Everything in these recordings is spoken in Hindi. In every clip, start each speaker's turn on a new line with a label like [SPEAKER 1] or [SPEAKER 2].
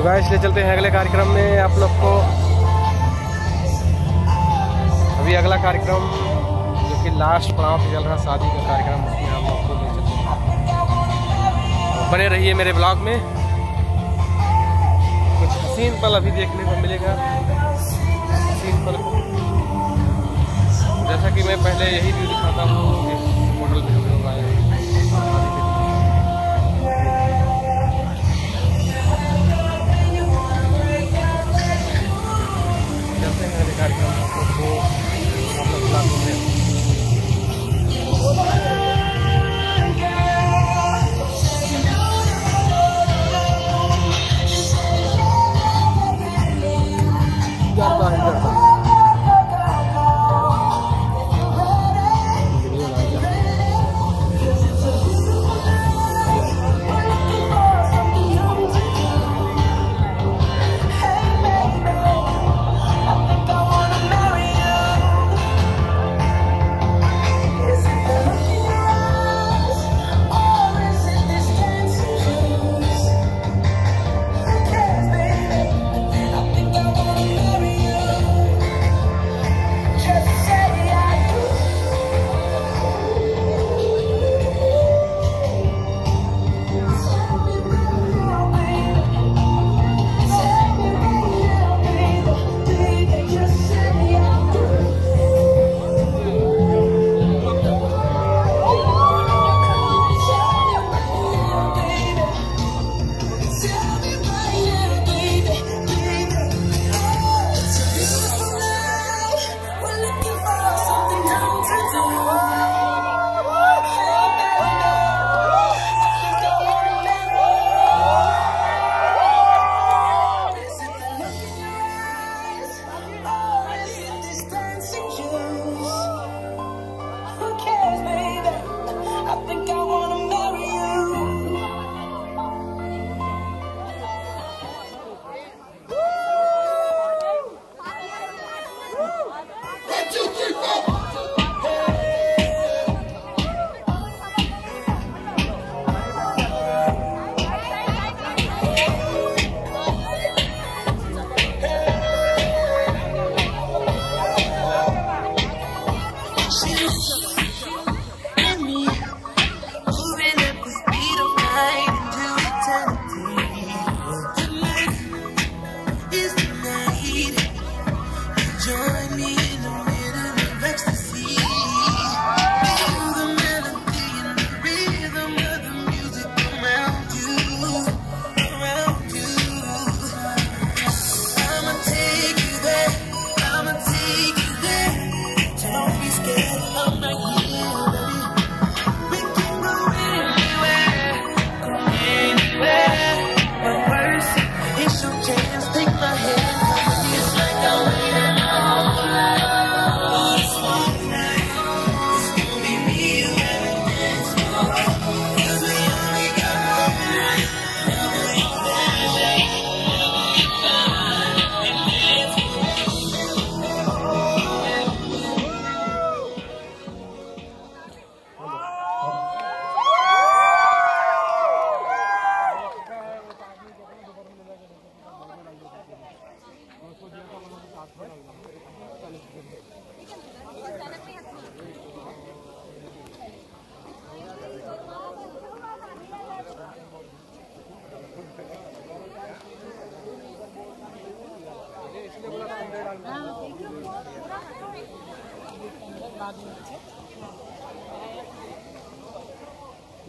[SPEAKER 1] तो गाय इसलिए चलते हैं अगले कार्यक्रम में आप लोग को। अभी अगला कार्यक्रम, जो कि लास्ट पड़ाव पे चल रहा, शादी का कार्यक्रम, उसमें हम लोग को ले चलते हैं। तो बने रहिए मेरे ब्लॉग में। कुछ हसीन पल अभी देखने को मिलेगा। हसीन पल जैसा कि मैं पहले यही व्यू दिखाता हूँ कि होटल करता है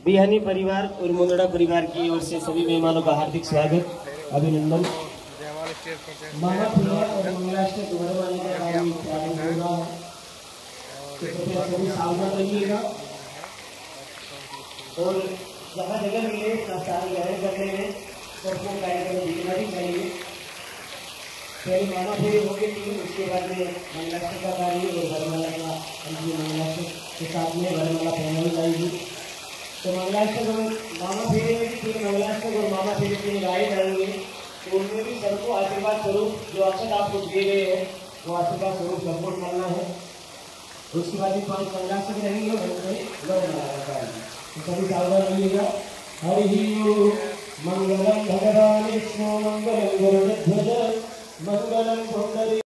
[SPEAKER 2] बिहानी परिवार और मुंगड़ा परिवार की ओर से सभी मेहमानों का हार्दिक स्वागत अभिनंदन। और मंगलाष्टक वर्माने का कार्य प्रारंभ होगा तो कृपया सभी सावधान रहिएगा। और जहाँ जगह मिले स्थान ग्रहण करने में सबको कार्यक्रम दिखना भी चाहिए पहले मामा फेरी हो गई थी उसके बाद में मंगलाष्टक का कार्य और वरमाला का अंतिम मंगलाष्टक के साथ में वरमाला पहनाई जाएगी। तो मंगलाष्टक और मामा फेरे में भी तीन मंगलाष्टक और मामा फेरे गाय तो उनमें भी सबको आशीर्वाद स्वरूप, जो अक्षर आपको दिए गए हैं, वो आशीर्वाद स्वरूप सपोर्ट करना है। उसके बाद भी पाँच मंगलाष्टक रहेंगे और तो सभी सावधान रहिएगा। हरि मंगलम भगवान विष्णु मंगलम गरुड़ध्वज मंगलम पुंडरी